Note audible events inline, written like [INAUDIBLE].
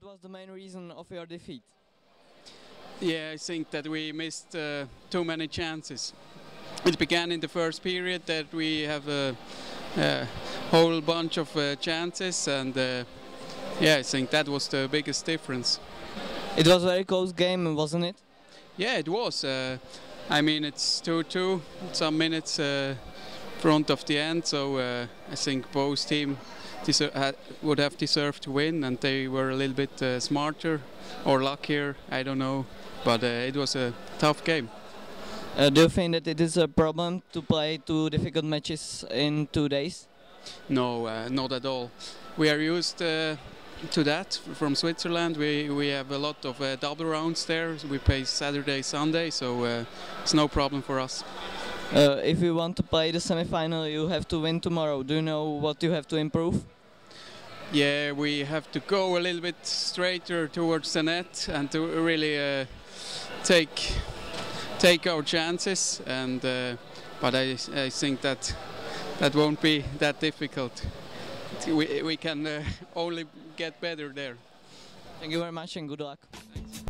what was the main reason of your defeat? Yeah, I think that we missed uh, too many chances. It began in the first period that we have a, a whole bunch of uh, chances, and uh, yeah, I think that was the biggest difference. It was a very close game, wasn't it? Yeah, it was. Uh, I mean, it's 2-2, some minutes uh, front of the end, so uh, I think both teams would have deserved to win, and they were a little bit uh, smarter or luckier. I don't know, but uh, it was a tough game. Uh, do you think that it is a problem to play two difficult matches in two days? No, uh, not at all. We are used uh, to that from Switzerland. We we have a lot of uh, double rounds there. We play Saturday, Sunday, so uh, it's no problem for us. Uh, if you want to play the semi-final, you have to win tomorrow. Do you know what you have to improve? Yeah, we have to go a little bit straighter towards the net and to really uh, take take our chances. And uh, but I I think that that won't be that difficult. We we can uh, [LAUGHS] only get better there. Thank you very much and good luck. Thanks.